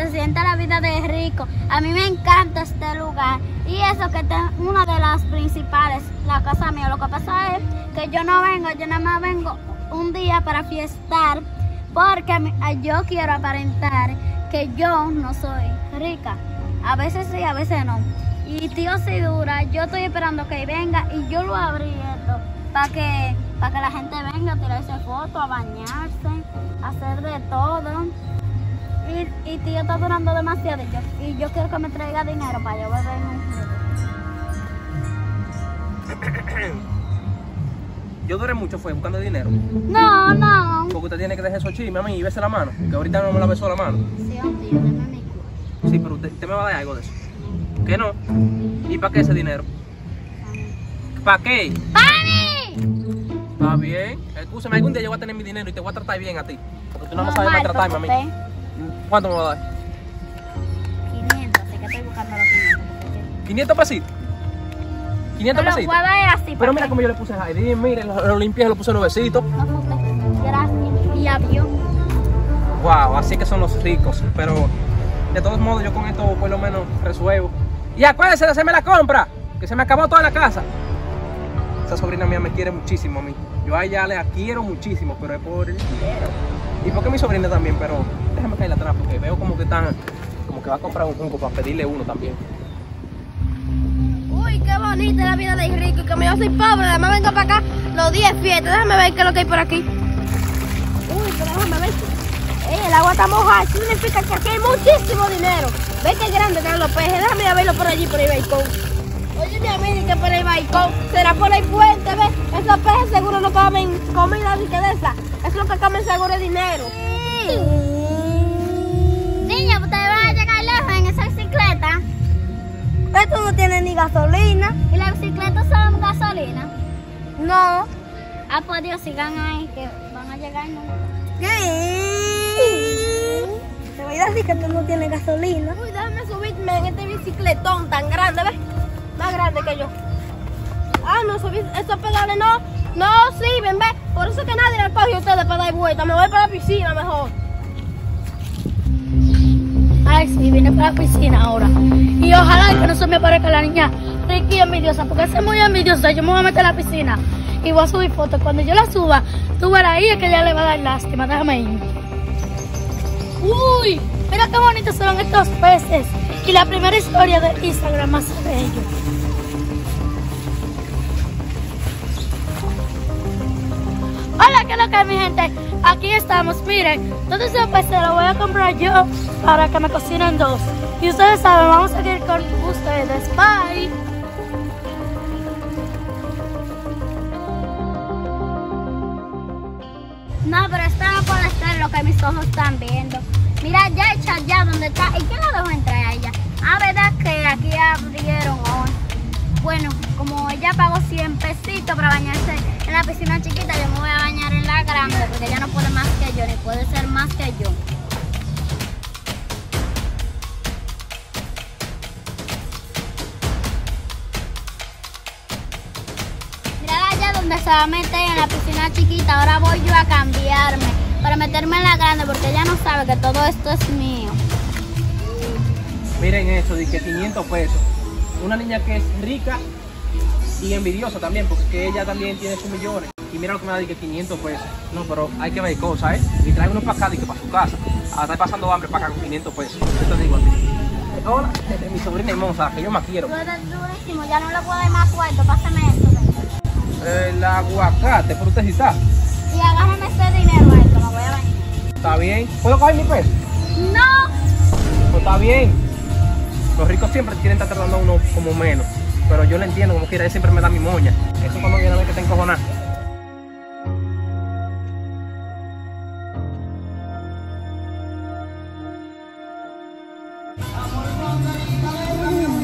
se siente la vida de rico. A mí me encanta este lugar. Y eso que es una de las principales, la casa mía. Lo que pasa es que yo no vengo, yo nada más vengo un día para fiestar porque yo quiero aparentar que yo no soy rica. A veces sí, a veces no. Y tío si dura, yo estoy esperando que venga y yo lo abriendo para que, para que la gente venga a tirarse fotos, a bañarse, a hacer de todo. Y, y tío está durando demasiado y yo, y yo quiero que me traiga dinero para yo beber un Yo duré mucho fue buscando dinero. No, no. Porque usted tiene que dejar esos chismes a mí y besar la mano. Que ahorita no me la besó la mano. Sí, tío, mi Sí, pero usted, usted me va a dar algo de eso. ¿Qué no? ¿Y para qué ese dinero? ¿Para qué? ¡Pani! Está bien. Escúchame, algún día yo voy a tener mi dinero y te voy a tratar bien a ti. Porque tú no, me sabes maltratarme a mí. ¿Cuánto me va a dar? 500, así que estoy buscando los 500. ¿500 pesitos? 500 Pero pesitos. así. Pero mira cómo yo le puse a Heidi. Miren, lo, lo limpié, lo puse nuevecito. Gracias. Y avión. Wow, así que son los ricos. Pero de todos modos, yo con esto por lo menos resuelvo. Y acuérdense de hacerme la compra, que se me acabó toda la casa. Esa sobrina mía me quiere muchísimo a mí. Yo a ella le quiero muchísimo, pero es por el dinero. Y porque mi sobrina también, pero déjame caer atrás porque veo como que están, como que va a comprar un junco para pedirle uno también. Uy, qué bonita la vida de rico. Como yo soy pobre, además vengo para acá los 10 fiestas. Déjame ver qué es lo que hay por aquí. Uy, pero déjame ver. Ey, el agua está mojada. Significa que aquí hay muchísimo dinero. Ve qué grande están los peces. Déjame verlo por allí, por el balcón. Oye, mi amiga, que por el balcón. Será por el puente, ¿ves? Esos peces seguro no comen comida ni que de esa. Es lo que comen seguro es dinero. Niña, ustedes van a llegar lejos en esa bicicleta. Esto no tiene ni gasolina. ¿Y las bicicletas son gasolina? No. Ah, pues Dios, sigan ahí, que van a llegar nunca. Te voy a decir que esto no tiene gasolina. Uy, déjame subirme en este bicicletón tan grande, ¿ves? Más grande que yo. Ah, no, esos pedales no, no sirven, ¿ves? Por eso que nadie le coge a ustedes para dar vuelta. Me voy para la piscina mejor. Ay, sí, vine para la piscina ahora. Y ojalá que no se me aparezca la niña Ricky envidiosa, porque es muy envidiosa. Yo me voy a meter a la piscina y voy a subir fotos. Cuando yo la suba, tú verás ahí es que ella le va a dar lástima. Déjame ir. Uy, mira qué bonitos son estos peces. Y la primera historia de Instagram más de ellos. Hola, ¿qué es lo que mi gente? Aquí estamos, miren, todos esos peces los voy a comprar yo para que me cocinen dos. Y ustedes saben, vamos a seguir con ustedes. Bye. No, pero esto no puede ser lo que mis ojos están viendo. Mira, ya echa ya donde está. ¿Y quién la dejó entrar a ella? Ah, verdad que aquí abrieron. Bueno, como ella pagó 100 pesitos para bañarse en la piscina chiquita, yo me voy a bañar en la grande porque ella no puede más que yo, ni puede ser más que yo. Mira allá donde se va a meter en la piscina chiquita, ahora voy yo a cambiarme para meterme en la grande porque ella no sabe que todo esto es mío. Miren eso, que 500 pesos. Una niña que es rica y envidiosa también, porque que ella también tiene sus millones. Y mira lo que me da de que 500 pesos. No, pero hay que ver cosas, ¿eh? Y trae uno para acá, y que para su casa. Ah, está pasando hambre para acá con 500 pesos. Yo te digo a ti. Hola, mi sobrina hermosa, que yo más quiero. Durísimo, ya no le puedo dar más cuarto, pásame esto. El aguacate, pero usted sí está. Y agárrame este dinero, esto, me voy a bañar. ¿Está bien? ¿Puedo coger mi peso? No, Pues está bien. Los ricos siempre quieren estar tratando a uno como menos. Pero yo lo entiendo, como quiera, él siempre me da mi moña. Eso cuando viene a ver que te encojonar.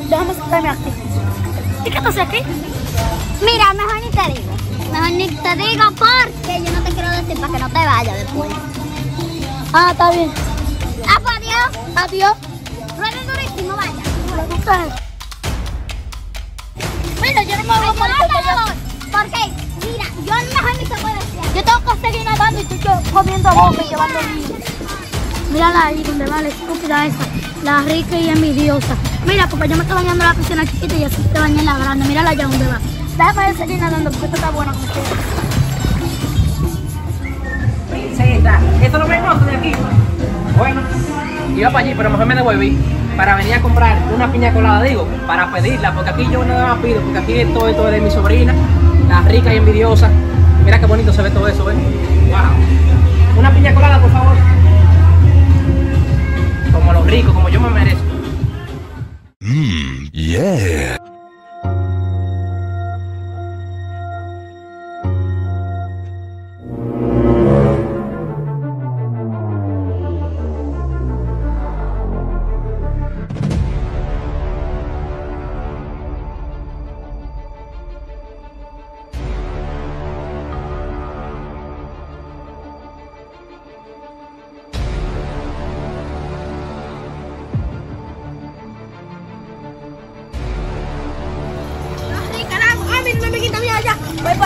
Déjame sentarme aquí. ¿Y qué estás aquí? mira, mejor ni te digo. Mejor ni te digo porque yo no te quiero decir para que no te vayas después. Ah, está bien. Ah, pues adiós. Adiós. Mira, yo no me voy morir yo porque mira, yo mejor ni te puedo decir. yo tengo que seguir nadando y tú yo comiendo bomba y llevando niños. Mírala ahí donde va la estúpida esa, la rica y envidiosa. Mira, porque yo me estoy bañando en la piscina chiquita y se te baña en la grande. Mírala allá donde va. Déjame seguir nadando porque esto está bueno como quiera. Princesa, esto lo vengo de aquí. Bueno, iba para allí, pero mejor me devolví para venir a comprar una piña colada, digo, para pedirla, porque aquí yo nada más pido, porque aquí todo esto es de mi sobrina, la rica y envidiosa. Mira qué bonito se ve todo eso, ¿ves? Wow. Una piña colada, por favor. Como los ricos, como yo me merezco. Mmm, yeah.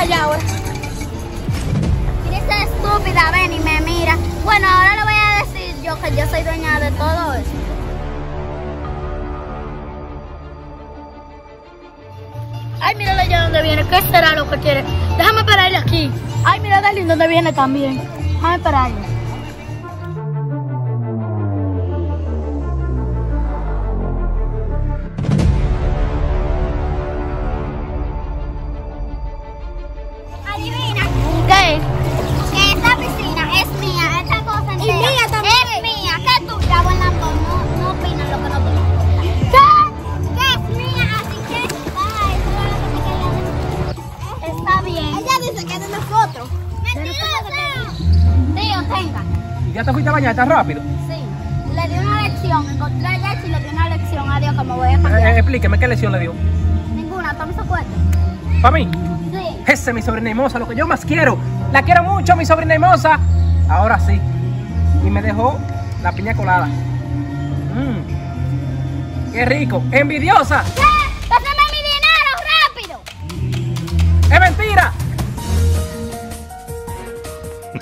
Para allá ahora. Mira esa estúpida, ven y me mira. Bueno, ahora le voy a decir yo que yo soy dueña de todo eso. Ay, mírala allá donde viene. ¿Qué será lo que quiere? Déjame pararle aquí. Ay, mira Darlene donde viene también. Déjame pararle. Ya te fuiste a bañar tan rápido? Sí. Le di una lección, encontré a Jess y le di una lección. Adiós, que me voy a Eh, cambiar. eh, explíqueme qué lesión le dio. Ninguna, toma su cuenta. ¿Para mí? Sí. Esa es mi sobrina hermosa, lo que yo más quiero. La quiero mucho, mi sobrina hermosa. Ahora sí. Y me dejó la piña colada. Mmm. Qué rico. Envidiosa. ¿Qué? ¡Pásame mi dinero, rápido! Es mentira.